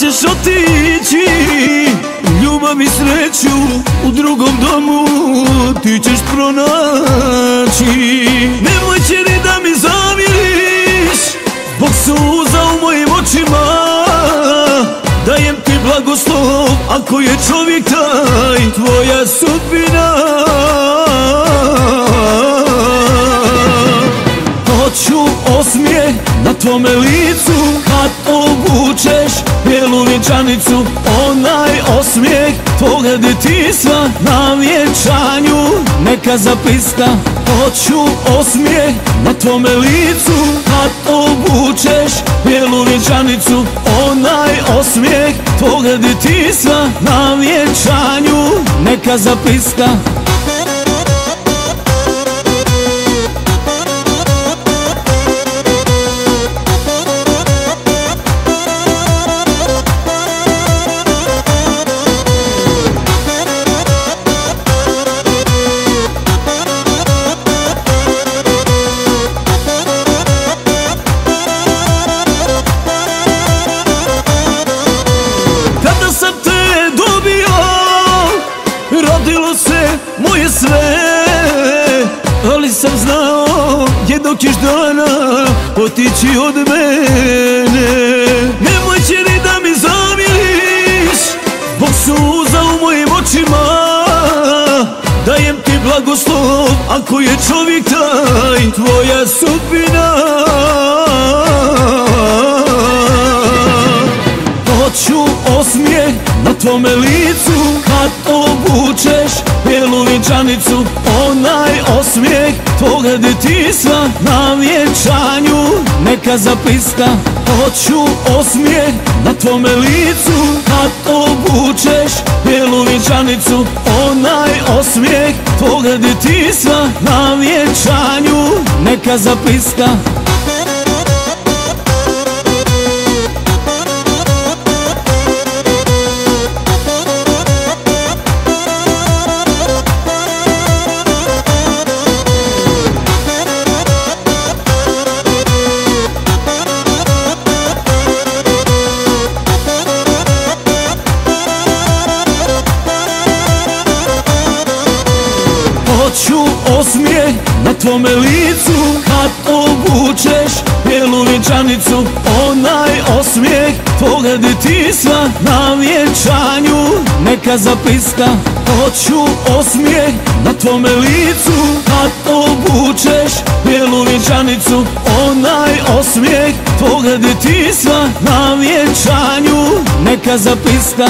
Ćeš otići Ljubav i sreću U drugom domu Ti ćeš pronaći. Nemoj ni da mi zamiriš Bog suza u mojim očima. Dajem ti blagoslov Ako je čovjek taj Tvoja sudbina. Hoću osmijeh na tvome licu Kad obučeš bijelu vjenčanicu Onaj osmijeh tvoga detinstva Na vjenčanju. Neka zapista Hoću osmijeh na tvome licu. Kad obučeš bijelu vjenčanicu Onaj osmijeh tvoga detinstva Na vjenčanju. Neka zapista rodilo se moje sve Ali sam znao jednog ćeš dana otići od mene. Nemoj će ni da mi zamiriš Bog suza u mojim očima. Dajem ti blagoslov ako je čovjek taj Tvoja sudbina. Hoću osmijeh na tvome licu Kad obučeš bijelu vjenčanicu Onaj osmijeh tvoga detinstva Na vjenčanju. Neka zapista Hoću osmijeh. Na tvome licu Kad obučeš bijelu vjenčanicu Onaj osmijeh tvoga detinstva Na vjenčanju. Neka zapista tvome licu. Kad obučeš bijelu vjenčanicu Onaj osmijeh tvoga detinstva Na vjenčanju. Neka zapista Hoću osmijeh na tvome licu. Kad obučeš bijelu vjenčanicu Onaj osmijeh tvoga detinstva Na vjenčanju. Neka zapista